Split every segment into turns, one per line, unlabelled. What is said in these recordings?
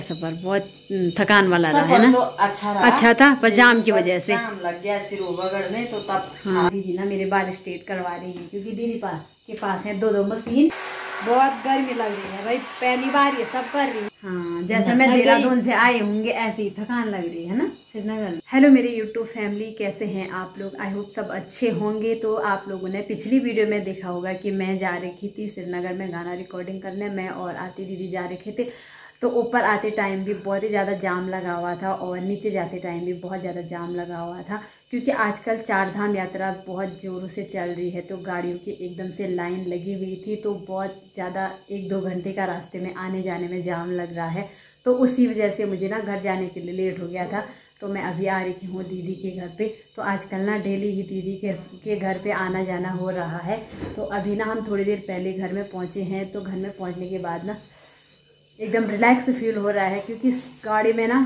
सफ़र? बहुत थकान वाला रहा है ना? तो अच्छा रहा।
अच्छा था पर जाम की वजह से।
जाम लग गया सिरो बगड़ने तो तब
हाँ। दीदी ना मेरे बाल स्ट्रेट करवा रही है क्योंकि दीदी पास के पास है दो दो मशीन। बहुत गर्मी लग रही है भाई पहली बार ये सब कर रही है। हाँ जैसे मैं देहरादून से आए होंगे ऐसे ही थकान लग रही है ना श्रीनगर में। हेलो मेरे यूट्यूब फैमिली कैसे हैं आप लोग? आई होप सब अच्छे होंगे। तो आप लोगों ने पिछली वीडियो में देखा होगा कि मैं जा रही थी श्रीनगर में गाना रिकॉर्डिंग करने। मैं और आती दीदी जा रहे थे। तो ऊपर आते टाइम भी बहुत ही ज़्यादा जाम लगा हुआ था और नीचे जाते टाइम भी बहुत ज़्यादा जाम लगा हुआ था। क्योंकि आजकल चार धाम यात्रा बहुत ज़ोरों से चल रही है तो गाड़ियों की एकदम से लाइन लगी हुई थी तो बहुत ज़्यादा एक दो घंटे का रास्ते में आने जाने में जाम लग रहा है। तो उसी वजह से मुझे ना घर जाने के लिए लेट हो गया था तो मैं अभी आ रही हूँ दीदी के घर पे। तो आजकल ना डेली ही दीदी के के घर पे आना जाना हो रहा है। तो अभी ना हम थोड़ी देर पहले घर में पहुँचे हैं तो घर में पहुँचने के बाद ना एकदम रिलैक्स फील हो रहा है, क्योंकि गाड़ी में ना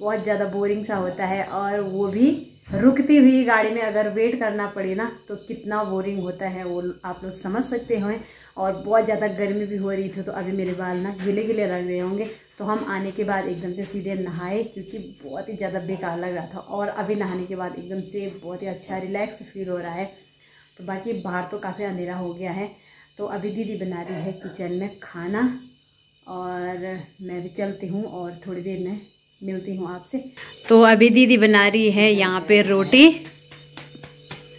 बहुत ज़्यादा बोरिंग सा होता है, और वो भी रुकती हुई गाड़ी में अगर वेट करना पड़े ना तो कितना बोरिंग होता है वो आप लोग समझ सकते हैं। और बहुत ज़्यादा गर्मी भी हो रही थी तो अभी मेरे बाल ना गिले गिले लग रहे होंगे। तो हम आने के बाद एकदम से सीधे नहाए, क्योंकि बहुत ही ज़्यादा बेकार लग रहा था। और अभी नहाने के बाद एकदम से बहुत ही अच्छा रिलैक्स फील हो रहा है। तो बाकी बाहर तो काफ़ी अंधेरा हो गया है। तो अभी दीदी बना रही है किचन में खाना। और मैं भी चलती हूँ और थोड़ी देर में मिलती हूँ आपसे। तो अभी दीदी बना रही है यहाँ पे रोटी।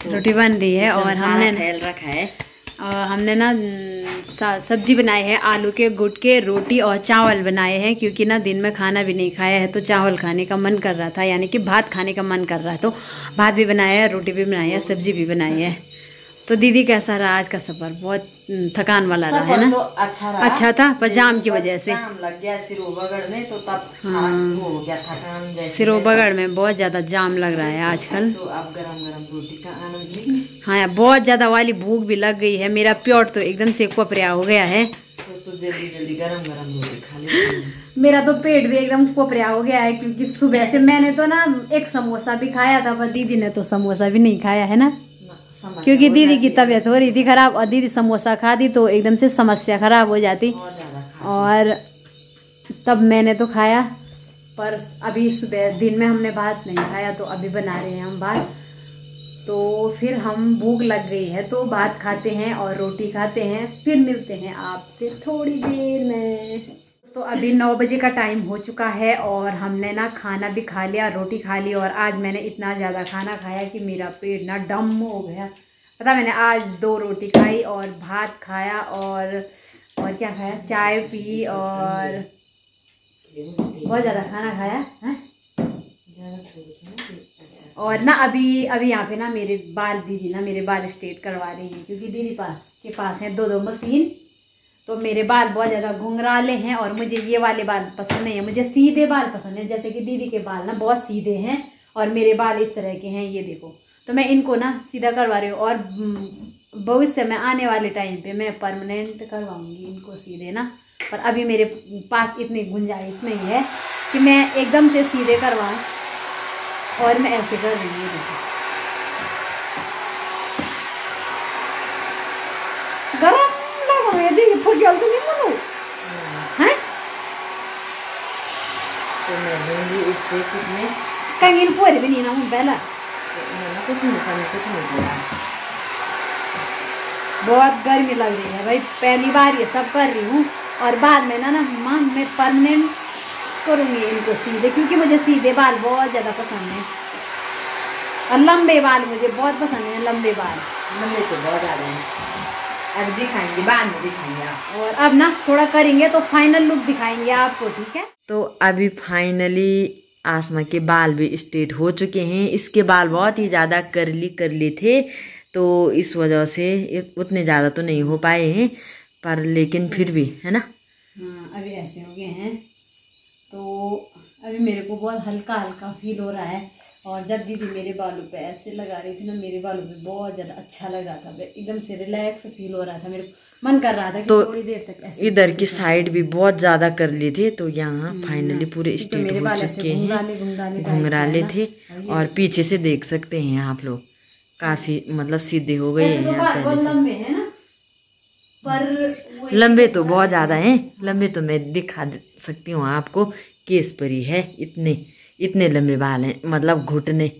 रोटी बन रही है और हमने
रखा है।
और हमने ना सब्ज़ी बनाई है आलू के गुट के रोटी और चावल बनाए हैं क्योंकि ना दिन में खाना भी नहीं खाया है तो चावल खाने का मन कर रहा था यानी कि भात खाने का मन कर रहा है तो भात भी बनाया है रोटी भी बनाई है सब्ज़ी भी बनाई है। तो दीदी कैसा रहा आज का सफ़र? बहुत थकान वाला रहा है ना?
तो अच्छा रहा।
अच्छा था? पर जाम की वजह से।
जाम लग गया सिरो बगड़ने तो तब
हाँ।
हो गया थकान
सिरो बगड़ में बहुत ज़्यादा जाम लग रहा है आजकल।
तो अब गरम गरम रोटी का आनंद
हाँ यार बहुत ज़्यादा वाली भूख भी लग गई है। मेरा प्योर तो एकदम से कोपरिया हो गया है।
तो तो जल्दी जल्दी गरम गरम रोटी खा लेंगे
मेरा तो पेट भी एकदम कोपरिया हो गया है क्योंकि सुबह से मैंने तो ना एक समोसा भी खाया था पर दीदी ने तो समोसा भी नहीं खाया है ना? क्योंकि दीदी की तबीयत हो रही थी खराब और दीदी समोसा खा दी तो एकदम से समस्या खराब हो जाती।
और
तब मैंने तो खाया पर अभी सुबह दिन में हमने भात नहीं खाया तो अभी बना रहे हैं हम भात। तो फिर हम भूख लग गई है तो भात खाते हैं और रोटी खाते हैं फिर मिलते हैं आपसे थोड़ी देर में। अभी नौ बजे का टाइम हो चुका है और हमने ना खाना भी खा लिया, रोटी खा ली और आज मैंने इतना ज़्यादा खाना खाया कि मेरा पेट ना डम हो गया। पता मैंने आज दो रोटी खाई और भात खाया और और क्या खाया? चाय पी और बहुत ज़्यादा खाना खाया, है? और ना अभी अभी यहाँ पे ना मेरे बाल, दीदी ना मेरे बाल स्ट्रेट करवा रही है क्योंकि दीदी पास, के पास है दो दो मशीन। तो मेरे बाल बहुत ज़्यादा घुंघराले हैं और मुझे ये वाले बाल पसंद नहीं है। मुझे सीधे बाल पसंद है जैसे कि दीदी के बाल ना बहुत सीधे हैं और मेरे बाल इस तरह के हैं ये देखो। तो मैं इनको ना सीधा करवा रही हूँ और हम्म, भविष्य में आने वाले टाइम पे मैं परमानेंट करवाऊँगी इनको सीधे ना। पर अभी मेरे पास इतनी गुंजाइश नहीं है कि मैं एकदम से सीधे करवाऊँ और मैं ऐसे कर रही हूँ देखो गरम लगा फुटबॉल तो नहीं मनो हैं?
तो मैं लूँगी इससे कितने
कहीं इन पोरे भी नहीं ना हूँ पहला।
तो मैंने कुछ नहीं खाने कुछ नहीं बोला
बहुत गर्मी लग रही है भाई पहली बार ये सब कर रही हूँ। और बाद में ना ना माँ मैं परमानेंट करूँगी इनको सीधे क्योंकि मुझे सीधे बाल बहुत ज़्यादा पसंद है। और लंबे बाल मुझे बहुत पसंद है लंबे बाल।
लंबे तो बहुत ज़्यादा है। अब दिखाएँगे बाद में दिखाएँगे आप।
और अब ना थोड़ा करेंगे तो फाइनल लुक दिखाएँगे आपको ठीक है?
तो अभी फाइनली आसमा के बाल भी स्ट्रेट हो चुके हैं। इसके बाल बहुत ही ज़्यादा करली करली थे तो इस वजह से उतने ज़्यादा तो नहीं हो पाए हैं पर लेकिन फिर भी है ना?
हाँ अभी ऐसे हो गए हैं। तो अभी मेरे को बहुत हल्का हल्का फील हो रहा है। और जब दीदी मेरे बालों पे ऐसे लगा रही थी ना मेरे बालों पे बहुत ज़्यादा अच्छा लग रहा था। एकदम से रिलैक्स फील हो रहा था मेरे मन कर रहा था कि
तो
थोड़ी देर तक ऐसे
इधर की साइड भी बहुत ज़्यादा कर लिए थे तो यहाँ
हम्म,
फाइनली पूरे
एक तो
हो चुके हैं।
घुंघराले- हैं।
थे
और
पीछे से देख सकते हैं आप लोग काफ़ी मतलब सीधे हो गए हैं
तो
यहाँ पहले से।
पर
लंबे तो बहुत ज़्यादा हैं। लंबे तो मैं दिखा सकती हूँ आपको केस पर ही है इतने। इतने लंबे बाल हैं मतलब घुटने।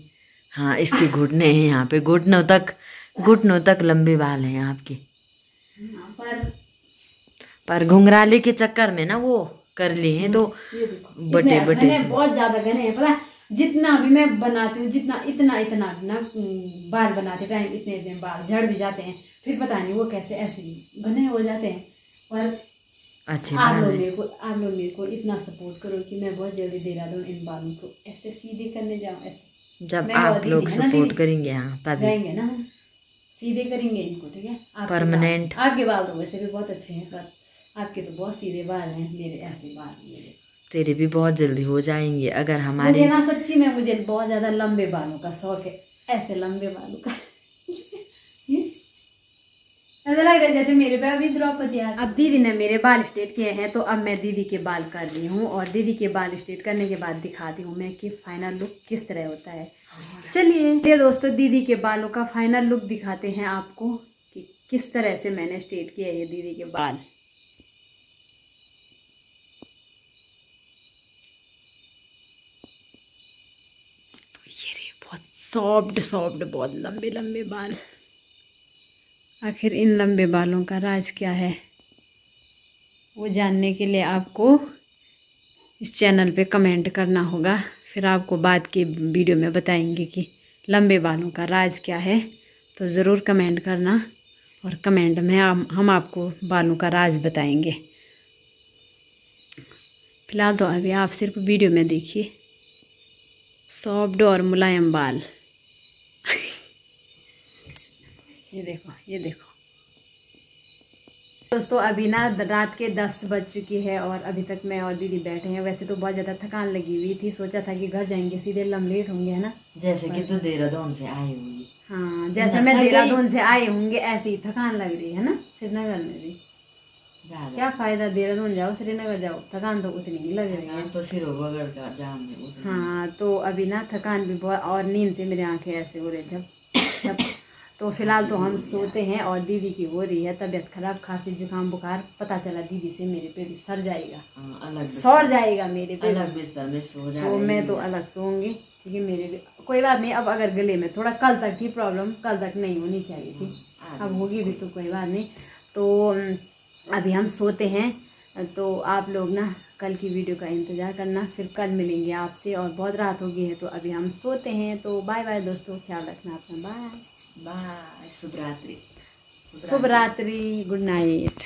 हाँ इसके घुटने हैं यहाँ पे घुटनों तक घुटनों तक लंबे बाल हैं आपके।
हाँ, पर
पर घुंघराले के चक्कर में ना वो कर लिए हैं तो बटे बटे
बहुत ज़्यादा घने हैं पता जितना भी मैं बनाती हूँ जितना इतना इतना ना बाल बनाते टाइम इतने इतने बाल झड़ भी जाते हैं फिर पता नहीं वो कैसे ऐसे घने हो जाते हैं। पर
अच्छे
आप लोग मेरे को आप लोग मेरे को इतना सपोर्ट करो कि मैं बहुत जल्दी दे रहा दूँ इन बालों को ऐसे सीधे करने जाऊँ ऐसे।
जब आप लोग सपोर्ट करेंगे हाँ तभी।
जाएँगे ना सीधे करेंगे इनको ठीक है?
Permanent.
आपके बाल तो वैसे भी बहुत अच्छे हैं पर आपके तो बहुत सीधे बाल हैं मेरे ऐसे बाल मेरे।
तेरे भी बहुत जल्दी हो जाएँगे। अगर
मुझे
हमारे
ना सच्ची में मुझे बहुत ज़्यादा लंबे बालों का शौक है ऐसे लंबे बालों का। ऐसा लग रहा है जैसे मेरे पे अभी द्रौपदी आ अब दीदी ने मेरे बाल स्ट्रेट किए हैं तो अब मैं दीदी के बाल कर रही हूँ और दीदी के बाल स्ट्रेट करने के बाद दिखाती हूँ मैं कि फाइनल लुक किस तरह होता है। चलिए दोस्तों, दीदी के बालों का फाइनल लुक दिखाते हैं आपको कि किस तरह से मैंने स्ट्रेट किए ये दीदी के बाल। बहुत सॉफ्ट सॉफ्ट बहुत लंबे लंबे बाल। आखिर इन लंबे बालों का राज क्या है? वो जानने के लिए आपको इस चैनल पे कमेंट करना होगा। फिर आपको बाद के वीडियो में बताएँगे कि लंबे बालों का राज क्या है। तो ज़रूर कमेंट करना और कमेंट में हम हम आपको बालों का राज बताएँगे। फ़िलहाल तो अभी आप सिर्फ़ वीडियो में देखिए। सॉफ्ट और मुलायम बाल। ये देखो ये देखो। दोस्तों अभी ना रात के दस बज चुकी है और अभी तक मैं और दीदी बैठे हैं। वैसे तो बहुत ज़्यादा थकान लगी हुई थी सोचा था कि घर जाएँगे सीधे लम लेट होंगे है ना?
जैसे कि तू देहरादून से आई हुई।
हाँ जैसे मैं देहरादून से आए होंगे ऐसे ही थकान लग रही है ना श्रीनगर में भी। क्या फ़ायदा देहरादून जाओ श्रीनगर जाओ। थकान तो उतनी ही लग रही है।
तो सिर का जाम
हाँ तो अभी ना थकान भी बहुत और नींद से मेरी आँखें ऐसे हो रही जब तो फ़िलहाल तो हम सोते हैं और दीदी की हो रही है तबीयत खराब खांसी जुकाम बुखार पता चला दीदी से मेरे पे भी सर जाएगा।
हाँ, अलग
सौर जाएगा मेरे पे।
अलग बिस्तर में सो जा
तो मैं तो अलग सोऊँगी क्योंकि मेरे भी कोई बात नहीं अब अगर गले में थोड़ा कल तक थी प्रॉब्लम कल तक नहीं होनी चाहिए थी। अब होगी भी तो कोई बात नहीं। तो अभी हम सोते हैं। तो आप लोग ना कल की वीडियो का इंतज़ार करना फिर कल मिलेंगे आपसे और बहुत रात हो गई है तो अभी हम सोते हैं। तो बाय बाय दोस्तों ख्याल रखना अपना। बाय
बाय शुभ रात्रि
शुभ रात्रि गुड नाइट